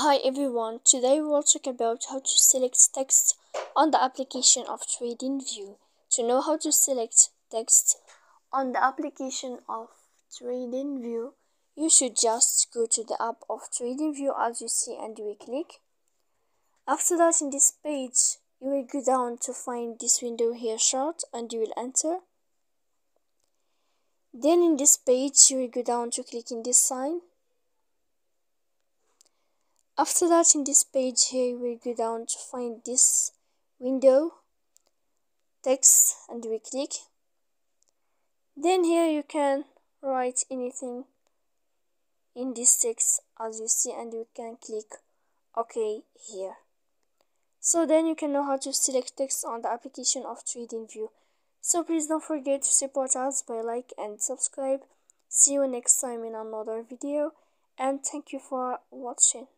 Hi everyone, today we will talk about how to select text on the application of TradingView. To know how to select text on the application of TradingView, you should just go to the app of TradingView as you see and you will click. After that in this page, you will go down to find this window here short and you will enter. Then in this page, you will go down to click in this sign after that in this page here we go down to find this window text and we click. Then here you can write anything in this text as you see and you can click ok here. So then you can know how to select text on the application of TradingView so please don't forget to support us by like and subscribe. See you next time in another video and thank you for watching